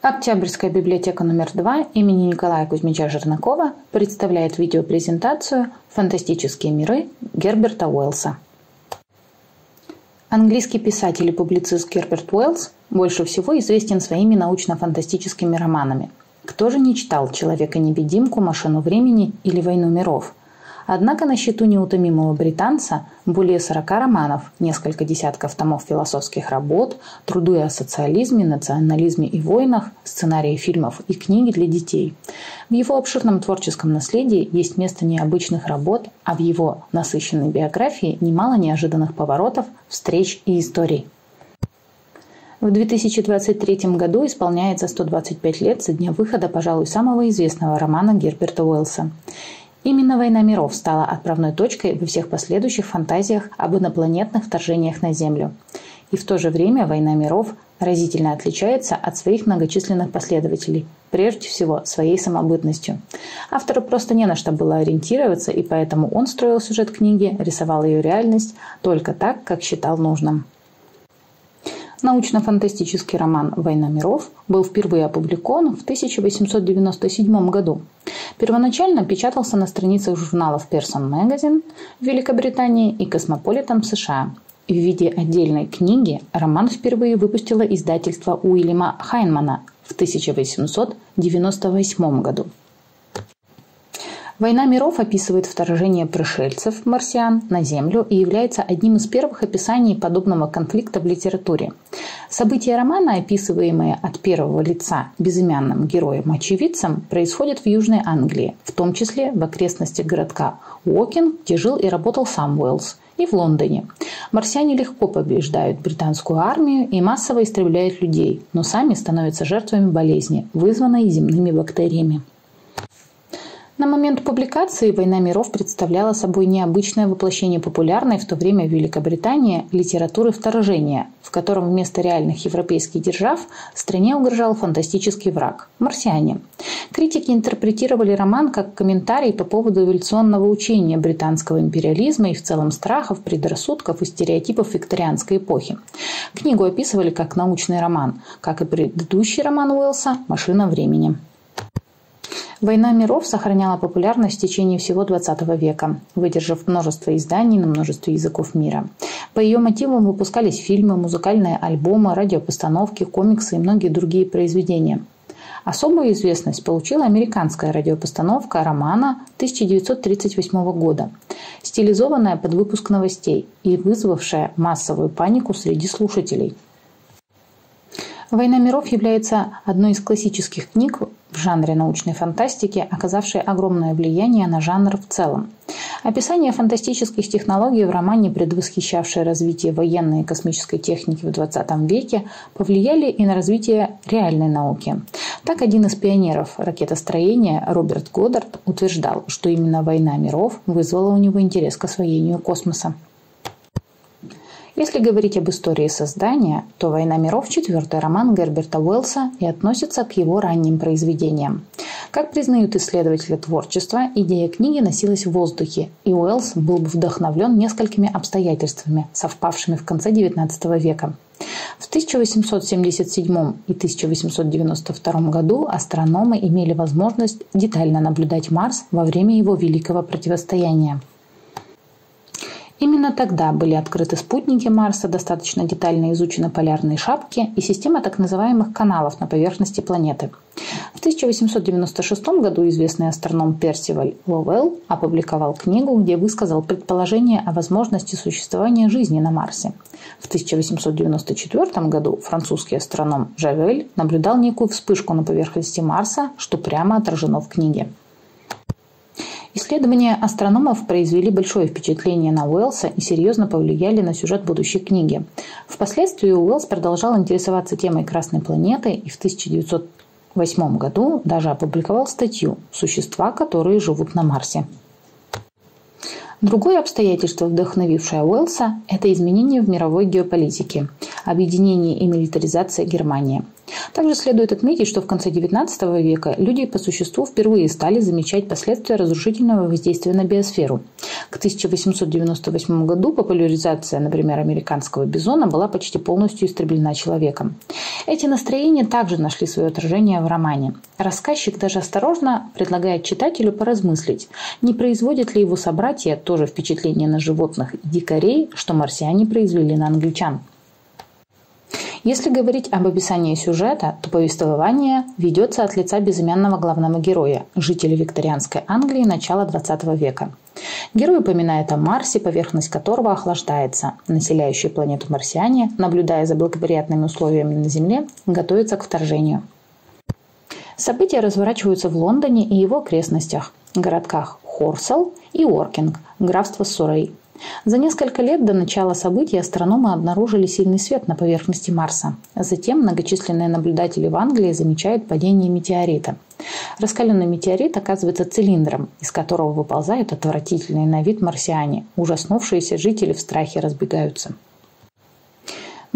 Октябрьская библиотека номер 2 имени Николая Кузьмича Жернакова представляет видеопрезентацию «Фантастические миры» Герберта Уэллса. Английский писатель и публицист Герберт Уэллс больше всего известен своими научно-фантастическими романами. Кто же не читал «Человека-невидимку», «Машину времени» или «Войну миров»? Однако на счету неутомимого британца более 40 романов, несколько десятков томов философских работ, труды о социализме, национализме и войнах, сценарии фильмов и книги для детей. В его обширном творческом наследии есть место необычных работ, а в его насыщенной биографии немало неожиданных поворотов, встреч и историй. В 2023 году исполняется 125 лет со дня выхода, пожалуй, самого известного романа Герберта Уэллса. Именно «Война миров» стала отправной точкой во всех последующих фантазиях об инопланетных вторжениях на Землю. И в то же время «Война миров» разительно отличается от своих многочисленных последователей, прежде всего своей самобытностью. Автору просто не на что было ориентироваться, и поэтому он строил сюжет книги, рисовал ее реальность только так, как считал нужным. Научно-фантастический роман «Война миров» был впервые опубликован в 1897 году. Первоначально печатался на страницах журналов Person Magazine в Великобритании и Cosmopolitan в США. В виде отдельной книги роман впервые выпустило издательство Уильяма Хайнмана в 1898 году. Война миров описывает вторжение пришельцев, марсиан, на Землю и является одним из первых описаний подобного конфликта в литературе. События романа, описываемые от первого лица безымянным героем-очевидцем, происходят в Южной Англии, в том числе в окрестностях городка Уокинг, где жил и работал сам Уэллс, и в Лондоне. Марсиане легко побеждают британскую армию и массово истребляют людей, но сами становятся жертвами болезни, вызванной земными бактериями. На момент публикации «Война миров» представляла собой необычное воплощение популярной в то время в Великобритании литературы вторжения, в котором вместо реальных европейских держав стране угрожал фантастический враг – марсиане. Критики интерпретировали роман как комментарий по поводу эволюционного учения британского империализма и в целом страхов, предрассудков и стереотипов викторианской эпохи. Книгу описывали как научный роман, как и предыдущий роман Уэллса «Машина времени». «Война миров» сохраняла популярность в течение всего XX века, выдержав множество изданий на множестве языков мира. По ее мотивам выпускались фильмы, музыкальные альбомы, радиопостановки, комиксы и многие другие произведения. Особую известность получила американская радиопостановка романа 1938 года, стилизованная под выпуск новостей и вызвавшая массовую панику среди слушателей – «Война миров» является одной из классических книг в жанре научной фантастики, оказавшей огромное влияние на жанр в целом. Описание фантастических технологий в романе, предвосхищавшее развитие военной и космической техники в XX веке, повлияли и на развитие реальной науки. Так, один из пионеров ракетостроения Роберт Годдард утверждал, что именно «Война миров» вызвала у него интерес к освоению космоса. Если говорить об истории создания, то «Война миров» – четвертый роман Герберта Уэллса и относится к его ранним произведениям. Как признают исследователи творчества, идея книги носилась в воздухе, и Уэллс был вдохновлен несколькими обстоятельствами, совпавшими в конце XIX века. В 1877 и 1892 году астрономы имели возможность детально наблюдать Марс во время его великого противостояния. Именно тогда были открыты спутники Марса, достаточно детально изучены полярные шапки и система так называемых каналов на поверхности планеты. В 1896 году известный астроном Персиваль Ловелл опубликовал книгу, где высказал предположение о возможности существования жизни на Марсе. В 1894 году французский астроном Жавель наблюдал некую вспышку на поверхности Марса, что прямо отражено в книге. Исследования астрономов произвели большое впечатление на Уэллса и серьезно повлияли на сюжет будущей книги. Впоследствии Уэллс продолжал интересоваться темой Красной планеты и в 1908 году даже опубликовал статью «Существа, которые живут на Марсе». Другое обстоятельство, вдохновившее Уэллса, это изменение в мировой геополитике, объединение и милитаризация Германии. Также следует отметить, что в конце XIX века люди по существу впервые стали замечать последствия разрушительного воздействия на биосферу. К 1898 году популяризация, например, американского бизона была почти полностью истреблена человеком. Эти настроения также нашли свое отражение в романе. Рассказчик даже осторожно предлагает читателю поразмыслить, не производят ли его собратья тоже впечатление на животных и дикарей, что марсиане произвели на англичан. Если говорить об описании сюжета, то повествование ведется от лица безымянного главного героя, жителя викторианской Англии начала XX века. Герой упоминает о Марсе, поверхность которого охлаждается. Населяющие планету марсиане, наблюдая за благоприятными условиями на Земле, готовятся к вторжению. События разворачиваются в Лондоне и его окрестностях, городках Хорсел и Оркинг, графство Суррей. За несколько лет до начала событий астрономы обнаружили сильный свет на поверхности Марса. Затем многочисленные наблюдатели в Англии замечают падение метеорита. Раскаленный метеорит оказывается цилиндром, из которого выползают отвратительные на вид марсиане. Ужаснувшиеся жители в страхе разбегаются.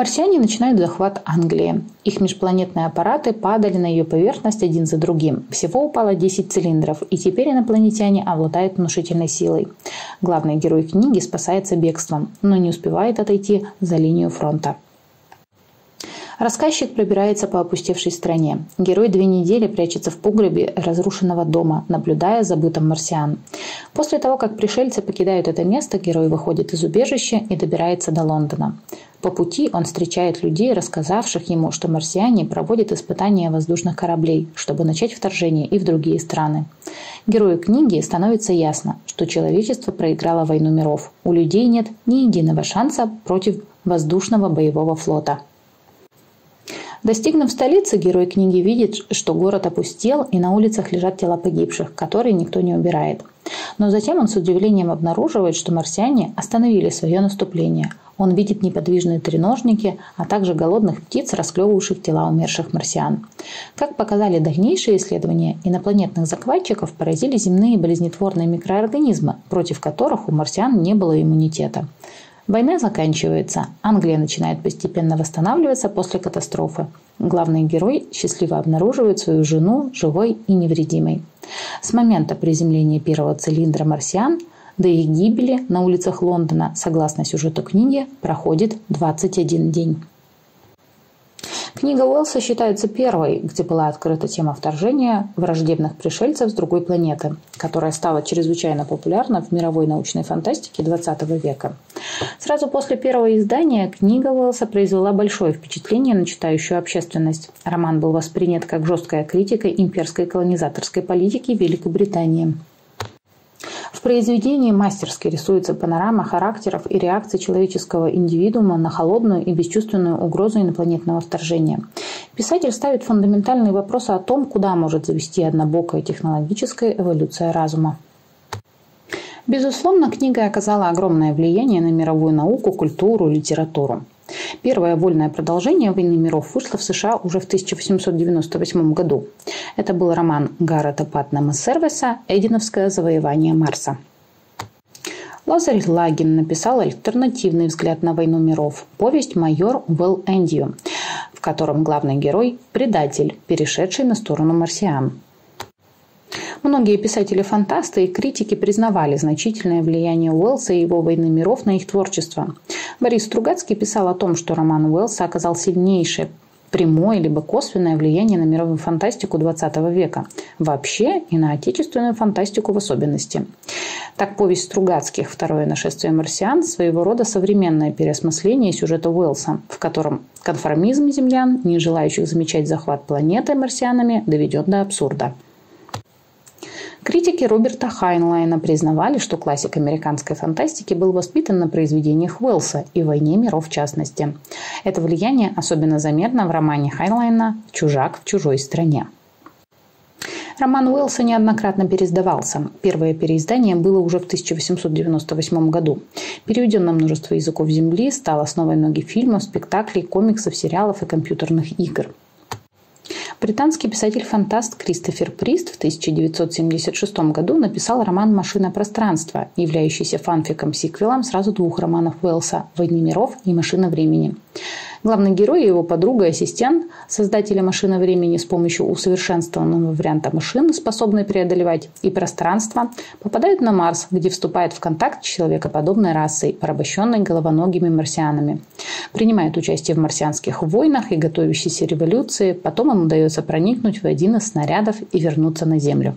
Марсиане начинают захват Англии. Их межпланетные аппараты падали на ее поверхность один за другим. Всего упало 10 цилиндров, и теперь инопланетяне обладают внушительной силой. Главный герой книги спасается бегством, но не успевает отойти за линию фронта. Рассказчик пробирается по опустевшей стране. Герой две недели прячется в погребе разрушенного дома, наблюдая за бытом марсиан. После того, как пришельцы покидают это место, герой выходит из убежища и добирается до Лондона. По пути он встречает людей, рассказавших ему, что марсиане проводят испытания воздушных кораблей, чтобы начать вторжение и в другие страны. Герою книги становится ясно, что человечество проиграло войну миров. У людей нет ни единого шанса против воздушного боевого флота. Достигнув столицы, герой книги видит, что город опустел и на улицах лежат тела погибших, которые никто не убирает. Но затем он с удивлением обнаруживает, что марсиане остановили свое наступление. Он видит неподвижные треножники, а также голодных птиц, расклевывавших тела умерших марсиан. Как показали дальнейшие исследования, инопланетных захватчиков поразили земные болезнетворные микроорганизмы, против которых у марсиан не было иммунитета. Война заканчивается. Англия начинает постепенно восстанавливаться после катастрофы. Главный герой счастливо обнаруживает свою жену живой и невредимой. С момента приземления первого цилиндра марсиан до их гибели на улицах Лондона, согласно сюжету книги, проходит 21 день. Книга Уэллса считается первой, где была открыта тема вторжения враждебных пришельцев с другой планеты, которая стала чрезвычайно популярна в мировой научной фантастике XX века. Сразу после первого издания книга Уэллса произвела большое впечатление на читающую общественность. Роман был воспринят как жесткая критика имперской колонизаторской политики Великобритании. В произведении мастерски рисуется панорама характеров и реакций человеческого индивидуума на холодную и бесчувственную угрозу инопланетного вторжения. Писатель ставит фундаментальные вопросы о том, куда может завести однобокая технологическая эволюция разума. Безусловно, книга оказала огромное влияние на мировую науку, культуру, литературу. Первое вольное продолжение «Войны миров» вышло в США уже в 1898 году. Это был роман Гаррета Патнама Сервиса «Эдиновское завоевание Марса». Лазарь Лагин написал альтернативный взгляд на войну миров – повесть «Майор Уэлл Эндио», в котором главный герой – предатель, перешедший на сторону марсиан. Многие писатели-фантасты и критики признавали значительное влияние Уэллса и его «Войны миров» на их творчество. Борис Стругацкий писал о том, что роман Уэллса оказал сильнейшее прямое либо косвенное влияние на мировую фантастику XX века вообще и на отечественную фантастику в особенности. Так, повесть Стругацких «Второе нашествие марсиан» своего рода современное переосмысление сюжета Уэллса, в котором конформизм землян, не желающих замечать захват планеты марсианами, доведен до абсурда – Критики Роберта Хайнлайна признавали, что классик американской фантастики был воспитан на произведениях Уэллса и «Войне миров» в частности. Это влияние особенно заметно в романе Хайнлайна «Чужак в чужой стране». Роман Уэллса неоднократно переиздавался. Первое переиздание было уже в 1898 году. Переведен на множество языков Земли, стал основой многих фильмов, спектаклей, комиксов, сериалов и компьютерных игр. Британский писатель-фантаст Кристофер Прист в 1976 году написал роман «Машина пространства», являющийся фанфиком-сиквелом сразу двух романов Уэллса «Войны миров» и «Машина времени». Главный герой и его подруга ассистент создателя машины времени с помощью усовершенствованного варианта машины, способной преодолевать и пространство, попадают на Марс, где вступает в контакт с человекоподобной расой, порабощенной головоногими марсианами. Принимает участие в марсианских войнах и готовящейся революции, потом им удается проникнуть в один из снарядов и вернуться на Землю.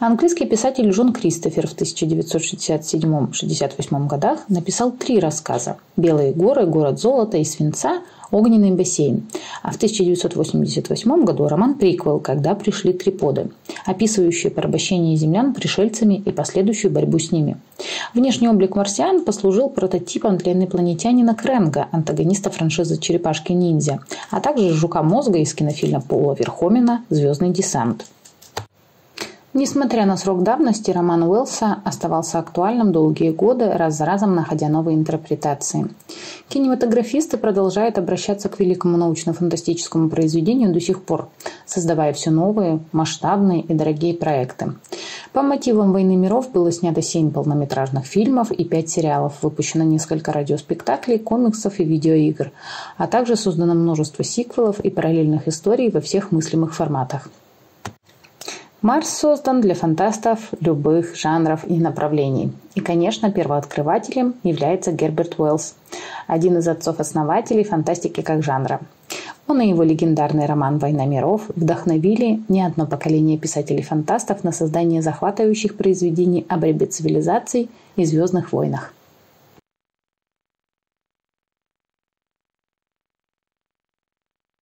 Английский писатель Джон Кристофер в 1967-68 годах написал три рассказа «Белые горы», «Город золота» и «Свинца», «Огненный бассейн». А в 1988 году роман «Приквел. Когда пришли триподы», описывающий порабощение землян пришельцами и последующую борьбу с ними. Внешний облик марсиан послужил прототипом для инопланетянина Кренга, антагониста франшизы «Черепашки-ниндзя», а также «Жука мозга» из кинофильма Пола Верхомина «Звездный десант». Несмотря на срок давности, роман Уэллса оставался актуальным долгие годы, раз за разом находя новые интерпретации. Кинематографисты продолжают обращаться к великому научно-фантастическому произведению до сих пор, создавая все новые, масштабные и дорогие проекты. По мотивам «Войны миров» было снято семь полнометражных фильмов и пять сериалов, выпущено несколько радиоспектаклей, комиксов и видеоигр, а также создано множество сиквелов и параллельных историй во всех мыслимых форматах. Марс создан для фантастов любых жанров и направлений. И, конечно, первооткрывателем является Герберт Уэллс, один из отцов-основателей фантастики как жанра. Он и его легендарный роман «Война миров» вдохновили не одно поколение писателей-фантастов на создание захватывающих произведений о борьбе цивилизаций и звездных войнах.